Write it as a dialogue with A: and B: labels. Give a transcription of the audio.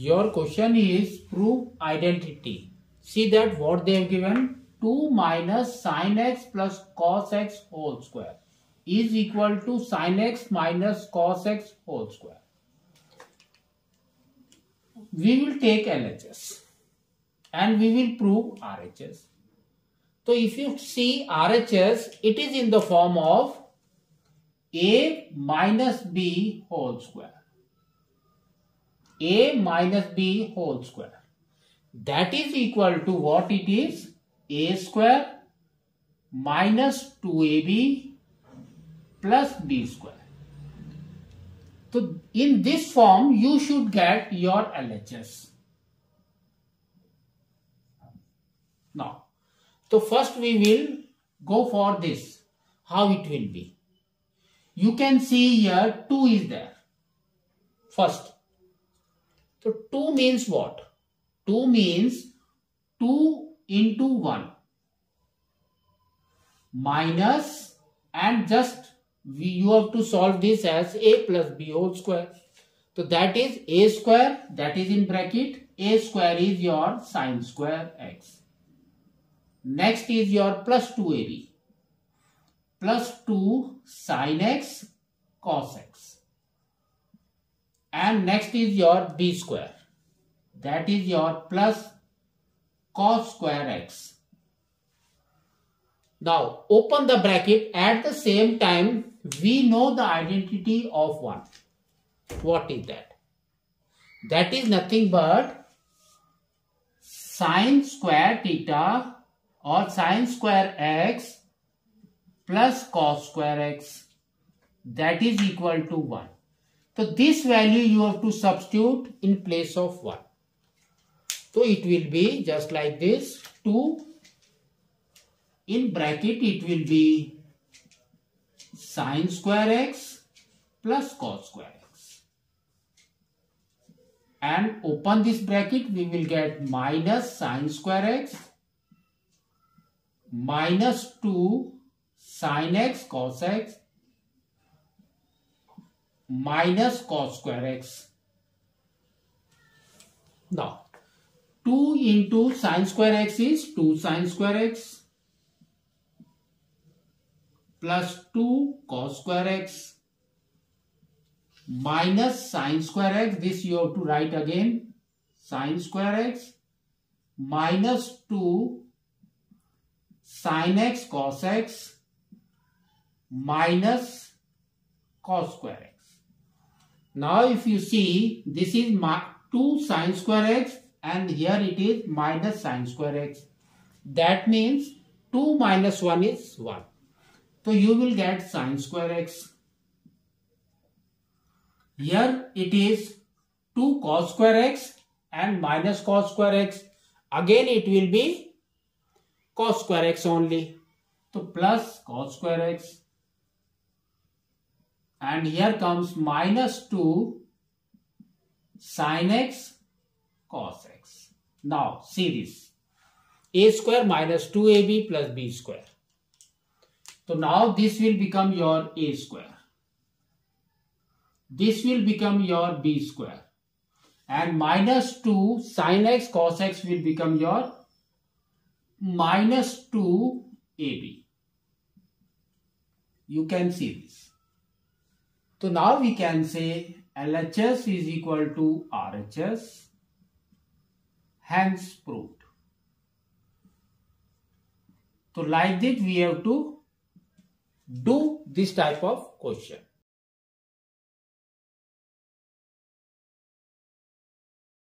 A: Your question is prove identity. See that what they have given 2 minus sin x plus cos x whole square is equal to sin x minus cos x whole square. We will take LHS and we will prove RHS. So if you see RHS, it is in the form of A minus B whole square. A minus B whole square. That is equal to what it is? A square minus 2AB plus B square. So in this form, you should get your LHS. Now, so first we will go for this, how it will be. You can see here 2 is there. First. So 2 means what? 2 means 2 into 1 minus and just we, you have to solve this as a plus b whole square. So that is a square that is in bracket a square is your sine square x. Next is your plus 2ab plus 2 sin x cos x. And next is your b square. That is your plus cos square x. Now open the bracket at the same time we know the identity of 1. What is that? That is nothing but sine square theta or sine square x plus cos square x that is equal to 1. So this value you have to substitute in place of 1. So it will be just like this 2 in bracket it will be sine square x plus cos square x. And open this bracket we will get minus sine square x minus 2 sin x cos x minus cos square x. Now, 2 into sin square x is 2 sin square x plus 2 cos square x minus sin square x. This you have to write again. Sin square x minus 2 sin x cos x minus cos square x. Now if you see this is 2 sine square x and here it is minus sine square x. That means 2 minus 1 is 1. So you will get sine square x. Here it is 2 cos square x and minus cos square x. Again it will be cos square x only. So plus cos square x. And here comes minus 2 sin x cos x. Now see this. a square minus 2ab plus b square. So now this will become your a square. This will become your b square. And minus 2 sin x cos x will become your minus 2 AB. You can see this. So now we can say LHS is equal to RHS, hence proved. So like this we have to do this type of question.